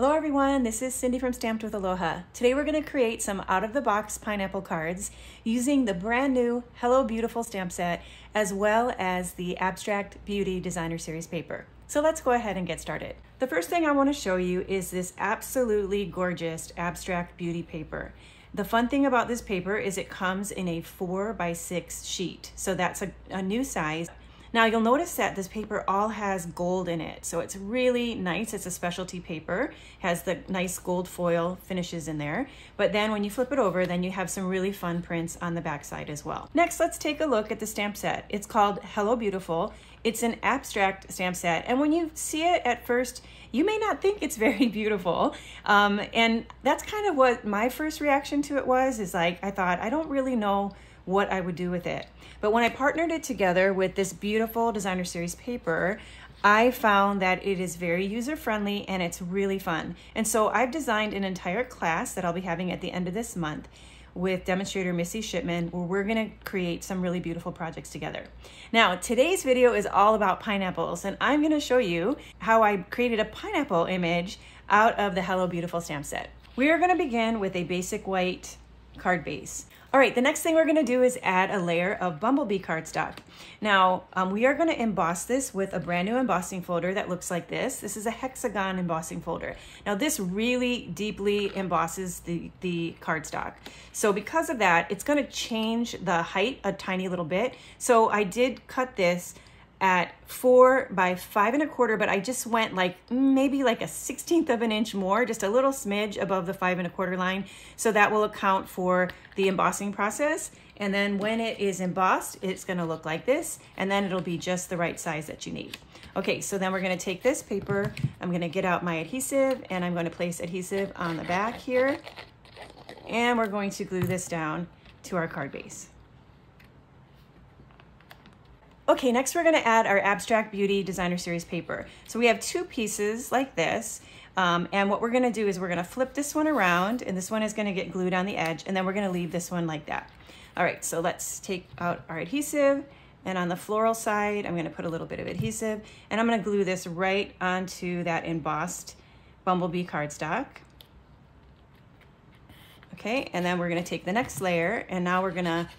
Hello everyone, this is Cindy from Stamped with Aloha. Today we're going to create some out-of-the-box pineapple cards using the brand new Hello Beautiful stamp set as well as the Abstract Beauty Designer Series paper. So let's go ahead and get started. The first thing I want to show you is this absolutely gorgeous Abstract Beauty paper. The fun thing about this paper is it comes in a 4 by 6 sheet, so that's a, a new size. Now you'll notice that this paper all has gold in it. So it's really nice. It's a specialty paper, has the nice gold foil finishes in there. But then when you flip it over, then you have some really fun prints on the backside as well. Next, let's take a look at the stamp set. It's called Hello Beautiful. It's an abstract stamp set. And when you see it at first, you may not think it's very beautiful. Um, and that's kind of what my first reaction to it was, is like, I thought, I don't really know what I would do with it. But when I partnered it together with this beautiful designer series paper, I found that it is very user friendly and it's really fun. And so I've designed an entire class that I'll be having at the end of this month with demonstrator Missy Shipman where we're gonna create some really beautiful projects together. Now, today's video is all about pineapples and I'm gonna show you how I created a pineapple image out of the Hello Beautiful stamp set. We are gonna begin with a basic white card base. All right, the next thing we're gonna do is add a layer of Bumblebee cardstock. Now, um, we are gonna emboss this with a brand new embossing folder that looks like this. This is a hexagon embossing folder. Now this really deeply embosses the, the cardstock. So because of that, it's gonna change the height a tiny little bit. So I did cut this at four by five and a quarter, but I just went like maybe like a 16th of an inch more, just a little smidge above the five and a quarter line. So that will account for the embossing process. And then when it is embossed, it's gonna look like this, and then it'll be just the right size that you need. Okay, so then we're gonna take this paper, I'm gonna get out my adhesive, and I'm gonna place adhesive on the back here, and we're going to glue this down to our card base. Okay, next we're gonna add our Abstract Beauty Designer Series paper. So we have two pieces like this, um, and what we're gonna do is we're gonna flip this one around, and this one is gonna get glued on the edge, and then we're gonna leave this one like that. All right, so let's take out our adhesive, and on the floral side, I'm gonna put a little bit of adhesive, and I'm gonna glue this right onto that embossed Bumblebee cardstock. Okay, and then we're gonna take the next layer, and now we're gonna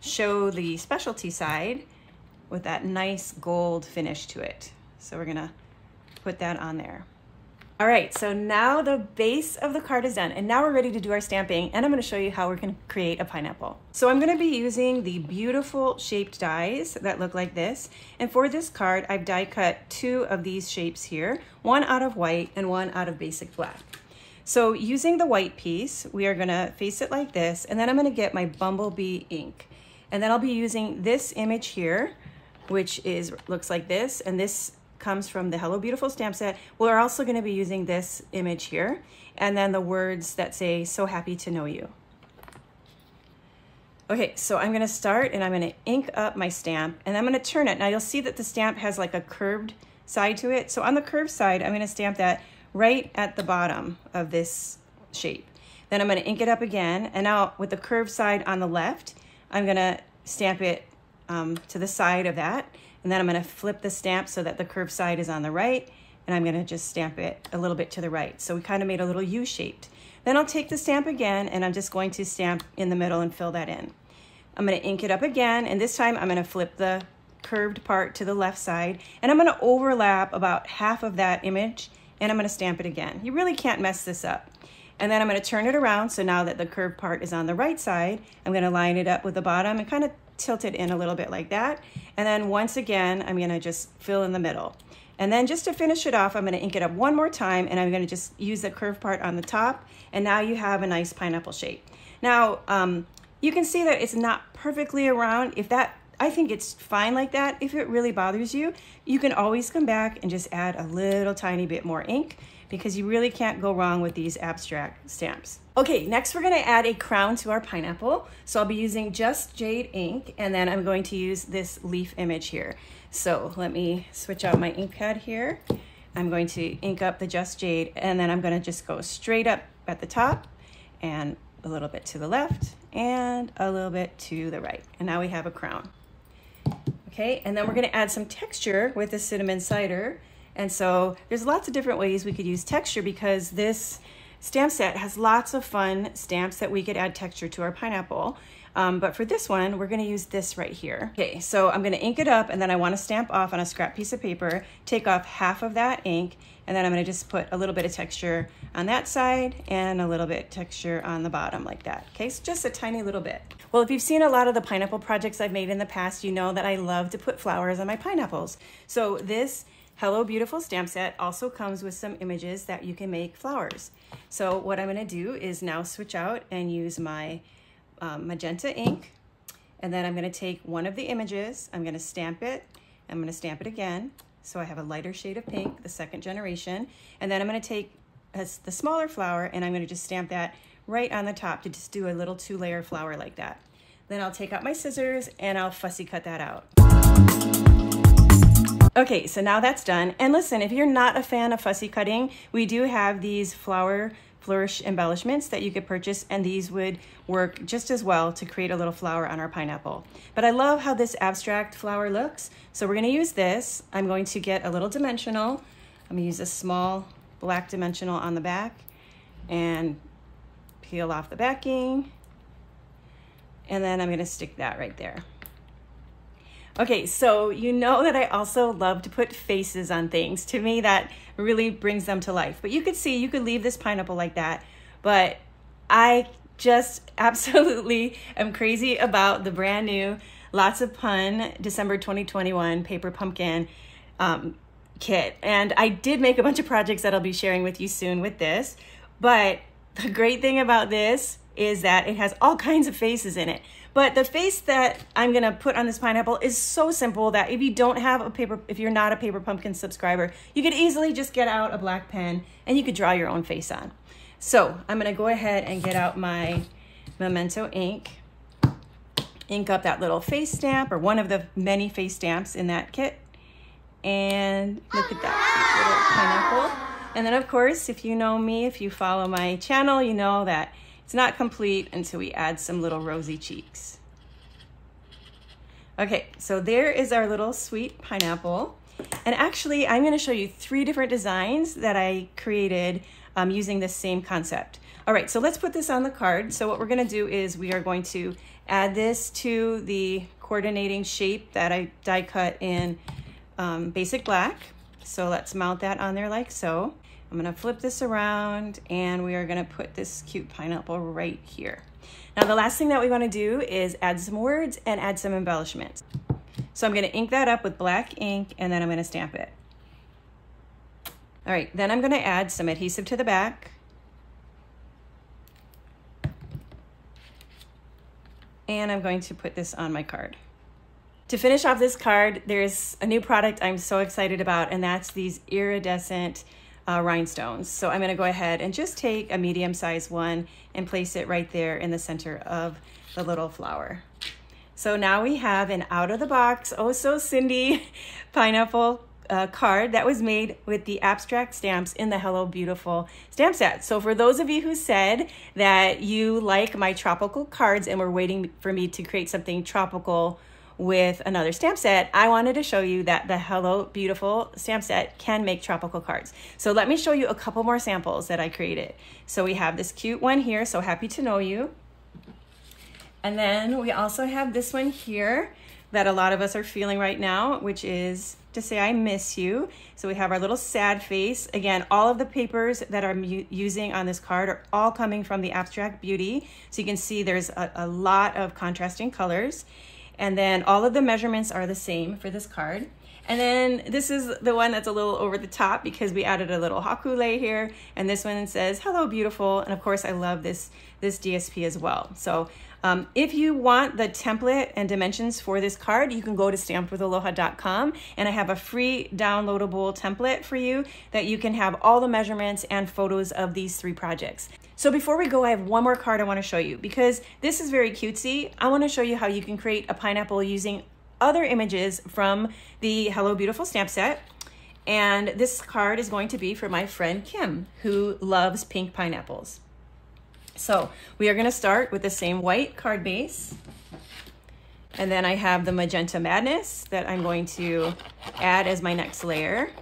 show the specialty side, with that nice gold finish to it. So we're gonna put that on there. All right, so now the base of the card is done and now we're ready to do our stamping and I'm gonna show you how we're gonna create a pineapple. So I'm gonna be using the beautiful shaped dies that look like this. And for this card, I've die cut two of these shapes here, one out of white and one out of basic black. So using the white piece, we are gonna face it like this and then I'm gonna get my Bumblebee ink. And then I'll be using this image here which is looks like this. And this comes from the Hello Beautiful stamp set. We're also gonna be using this image here. And then the words that say, so happy to know you. Okay, so I'm gonna start and I'm gonna ink up my stamp and I'm gonna turn it. Now you'll see that the stamp has like a curved side to it. So on the curved side, I'm gonna stamp that right at the bottom of this shape. Then I'm gonna ink it up again. And now with the curved side on the left, I'm gonna stamp it um, to the side of that. And then I'm gonna flip the stamp so that the curved side is on the right and I'm gonna just stamp it a little bit to the right. So we kind of made a little U-shaped. Then I'll take the stamp again and I'm just going to stamp in the middle and fill that in. I'm gonna ink it up again and this time I'm gonna flip the curved part to the left side and I'm gonna overlap about half of that image and I'm gonna stamp it again. You really can't mess this up. And then I'm gonna turn it around so now that the curved part is on the right side, I'm gonna line it up with the bottom and kind of tilt it in a little bit like that. And then once again, I'm gonna just fill in the middle. And then just to finish it off, I'm gonna ink it up one more time and I'm gonna just use the curved part on the top. And now you have a nice pineapple shape. Now, um, you can see that it's not perfectly around. If that, I think it's fine like that. If it really bothers you, you can always come back and just add a little tiny bit more ink because you really can't go wrong with these abstract stamps. Okay, next we're gonna add a crown to our pineapple. So I'll be using just jade ink and then I'm going to use this leaf image here. So let me switch out my ink pad here. I'm going to ink up the just jade and then I'm gonna just go straight up at the top and a little bit to the left and a little bit to the right. And now we have a crown. Okay, and then we're gonna add some texture with the cinnamon cider And so there's lots of different ways we could use texture because this stamp set has lots of fun stamps that we could add texture to our pineapple. Um, but for this one, we're gonna use this right here. Okay, so I'm gonna ink it up and then I wanna stamp off on a scrap piece of paper, take off half of that ink, and then I'm gonna just put a little bit of texture on that side and a little bit texture on the bottom like that. Okay, so just a tiny little bit. Well, if you've seen a lot of the pineapple projects I've made in the past, you know that I love to put flowers on my pineapples. So this Hello Beautiful stamp set also comes with some images that you can make flowers. So what I'm gonna do is now switch out and use my um, magenta ink. And then I'm gonna take one of the images, I'm gonna stamp it, I'm gonna stamp it again. So I have a lighter shade of pink, the second generation. And then I'm gonna take the smaller flower and I'm gonna just stamp that right on the top to just do a little two layer flower like that. Then I'll take out my scissors and I'll fussy cut that out. Okay, so now that's done. And listen, if you're not a fan of fussy cutting, we do have these flower flourish embellishments that you could purchase and these would work just as well to create a little flower on our pineapple. But I love how this abstract flower looks. So we're gonna use this. I'm going to get a little dimensional. I'm gonna use a small black dimensional on the back and peel off the backing. And then I'm gonna stick that right there. Okay, so you know that I also love to put faces on things. To me, that really brings them to life. But you could see, you could leave this pineapple like that, but I just absolutely am crazy about the brand new Lots of Pun December 2021 Paper Pumpkin um, kit. And I did make a bunch of projects that I'll be sharing with you soon with this. But the great thing about this is that it has all kinds of faces in it. But the face that I'm gonna put on this pineapple is so simple that if you don't have a paper, if you're not a Paper Pumpkin subscriber, you could easily just get out a black pen and you could draw your own face on. So I'm gonna go ahead and get out my Memento ink, ink up that little face stamp or one of the many face stamps in that kit. And look at that little pineapple. And then of course, if you know me, if you follow my channel, you know that it's not complete until we add some little rosy cheeks. Okay, so there is our little sweet pineapple. And actually, I'm gonna show you three different designs that I created um, using this same concept. All right, so let's put this on the card. So what we're gonna do is we are going to add this to the coordinating shape that I die cut in um, basic black. So let's mount that on there like so. I'm gonna flip this around and we are gonna put this cute pineapple right here. Now the last thing that we wanna do is add some words and add some embellishments. So I'm gonna ink that up with black ink and then I'm gonna stamp it. All right, then I'm gonna add some adhesive to the back. And I'm going to put this on my card. To finish off this card, there's a new product I'm so excited about, and that's these iridescent uh, rhinestones. So I'm gonna go ahead and just take a medium sized one and place it right there in the center of the little flower. So now we have an out of the box, oh so Cindy pineapple uh, card that was made with the abstract stamps in the Hello Beautiful stamp set. So for those of you who said that you like my tropical cards and were waiting for me to create something tropical with another stamp set, I wanted to show you that the Hello Beautiful stamp set can make tropical cards. So let me show you a couple more samples that I created. So we have this cute one here, So Happy to Know You. And then we also have this one here that a lot of us are feeling right now, which is to say I miss you. So we have our little sad face. Again, all of the papers that I'm using on this card are all coming from the Abstract Beauty. So you can see there's a, a lot of contrasting colors. And then all of the measurements are the same for this card. And then this is the one that's a little over the top because we added a little haku lei here. And this one says, hello, beautiful. And of course, I love this, this DSP as well. So um, if you want the template and dimensions for this card, you can go to stampedwithaloha.com and I have a free downloadable template for you that you can have all the measurements and photos of these three projects. So before we go, I have one more card I want to show you because this is very cutesy. I want to show you how you can create a pineapple using other images from the Hello Beautiful stamp set. And this card is going to be for my friend Kim, who loves pink pineapples. So we are gonna start with the same white card base. And then I have the Magenta Madness that I'm going to add as my next layer.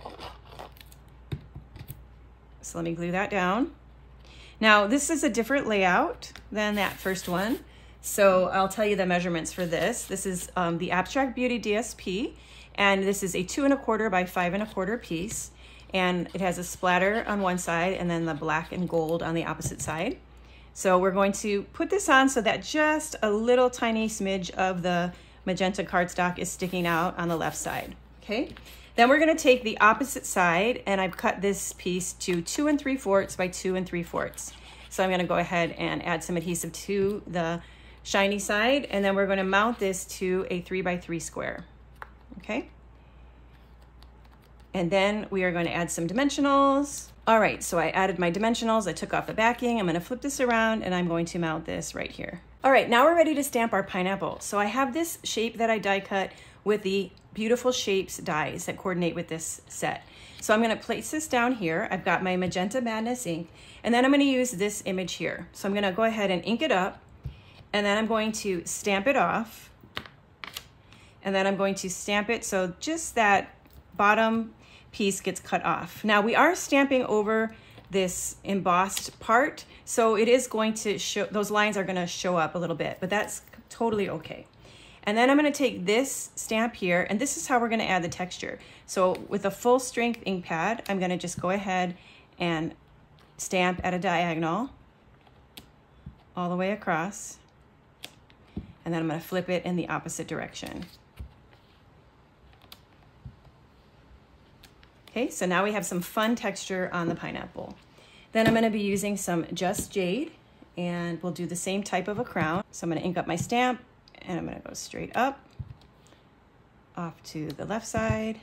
So let me glue that down. Now this is a different layout than that first one. So I'll tell you the measurements for this. This is um, the Abstract Beauty DSP, and this is a two and a quarter by five and a quarter piece. And it has a splatter on one side and then the black and gold on the opposite side. So we're going to put this on so that just a little tiny smidge of the magenta cardstock is sticking out on the left side, okay? Then we're gonna take the opposite side and I've cut this piece to two and three fourths by two and three fourths. So I'm gonna go ahead and add some adhesive to the shiny side and then we're gonna mount this to a three by three square, okay? And then we are going to add some dimensionals. All right, so I added my dimensionals. I took off the backing. I'm going to flip this around and I'm going to mount this right here. All right, now we're ready to stamp our pineapple. So I have this shape that I die cut with the beautiful shapes dies that coordinate with this set. So I'm gonna place this down here. I've got my Magenta Madness ink, and then I'm gonna use this image here. So I'm gonna go ahead and ink it up, and then I'm going to stamp it off, and then I'm going to stamp it so just that bottom piece gets cut off. Now we are stamping over this embossed part, so it is going to show, those lines are gonna show up a little bit, but that's totally okay. And then I'm gonna take this stamp here, and this is how we're gonna add the texture. So with a full strength ink pad, I'm gonna just go ahead and stamp at a diagonal all the way across. And then I'm gonna flip it in the opposite direction. Okay, so now we have some fun texture on the pineapple. Then I'm gonna be using some Just Jade and we'll do the same type of a crown. So I'm gonna ink up my stamp and I'm gonna go straight up, off to the left side,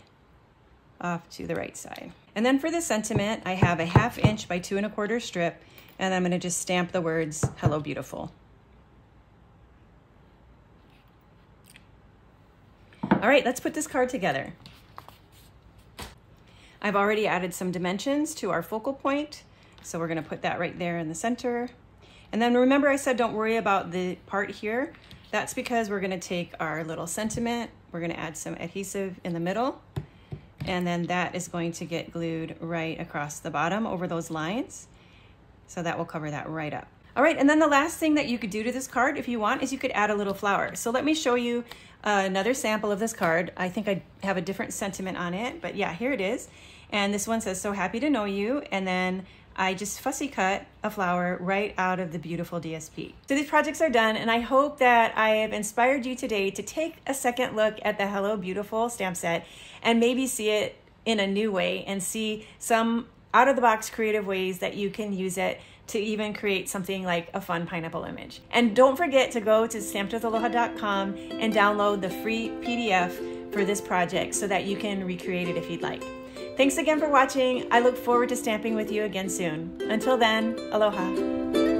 off to the right side. And then for the sentiment, I have a half inch by two and a quarter strip and I'm gonna just stamp the words, hello beautiful. All right, let's put this card together. I've already added some dimensions to our focal point. So we're gonna put that right there in the center. And then remember I said don't worry about the part here. That's because we're gonna take our little sentiment, we're gonna add some adhesive in the middle, and then that is going to get glued right across the bottom over those lines. So that will cover that right up. All right, and then the last thing that you could do to this card if you want is you could add a little flower. So let me show you uh, another sample of this card. I think I have a different sentiment on it, but yeah, here it is. And this one says, so happy to know you. And then I just fussy cut a flower right out of the beautiful DSP. So these projects are done and I hope that I have inspired you today to take a second look at the Hello Beautiful stamp set and maybe see it in a new way and see some out of the box creative ways that you can use it to even create something like a fun pineapple image. And don't forget to go to stampedwithaloha.com and download the free PDF for this project so that you can recreate it if you'd like. Thanks again for watching. I look forward to stamping with you again soon. Until then, aloha.